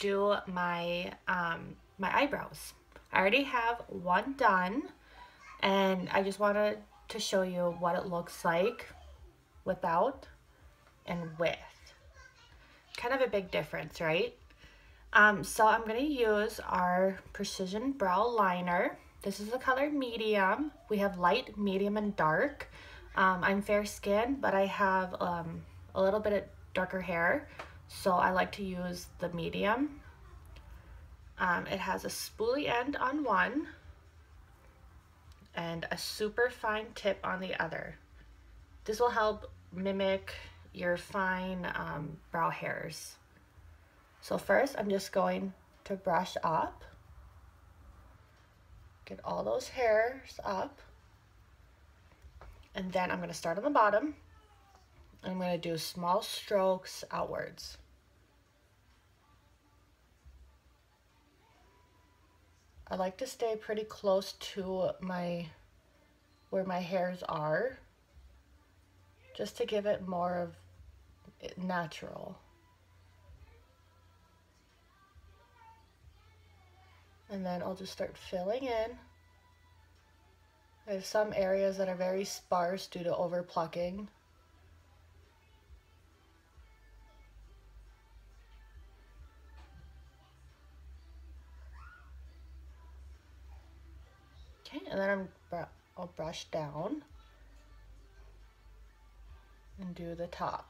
do my, um, my eyebrows. I already have one done and I just wanted to show you what it looks like without and with. Kind of a big difference, right? Um, so I'm going to use our Precision Brow Liner. This is the color medium. We have light, medium, and dark. Um, I'm fair skinned, but I have um, a little bit of darker hair, so I like to use the medium. Um, it has a spoolie end on one and a super fine tip on the other. This will help mimic your fine um, brow hairs. So first I'm just going to brush up, get all those hairs up, and then I'm going to start on the bottom. I'm going to do small strokes outwards. I like to stay pretty close to my where my hairs are just to give it more of natural. And then I'll just start filling in. There's some areas that are very sparse due to over plucking. Okay, and then I'm, I'll brush down and do the top.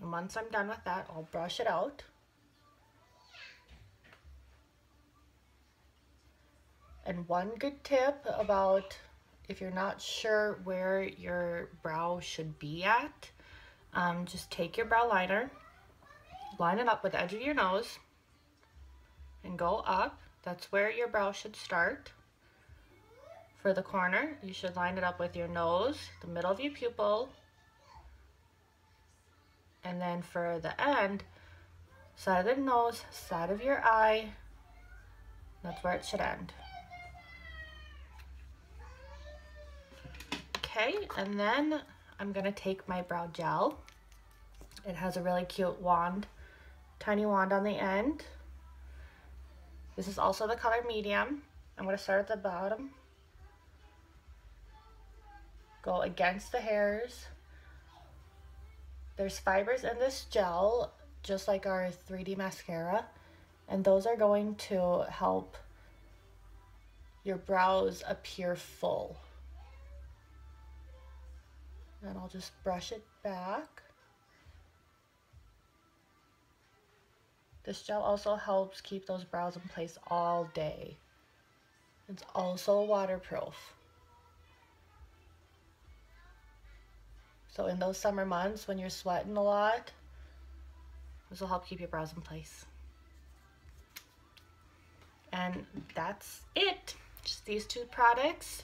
And once I'm done with that, I'll brush it out. And one good tip about if you're not sure where your brow should be at, um, just take your brow liner, line it up with the edge of your nose, and go up. That's where your brow should start. For the corner, you should line it up with your nose, the middle of your pupil, and then for the end, side of the nose, side of your eye, that's where it should end. Okay, and then I'm gonna take my brow gel. It has a really cute wand, tiny wand on the end. This is also the color medium. I'm gonna start at the bottom. Go against the hairs. There's fibers in this gel, just like our 3D mascara, and those are going to help your brows appear full. And I'll just brush it back. This gel also helps keep those brows in place all day. It's also waterproof. So in those summer months when you're sweating a lot, this will help keep your brows in place. And that's it. Just these two products.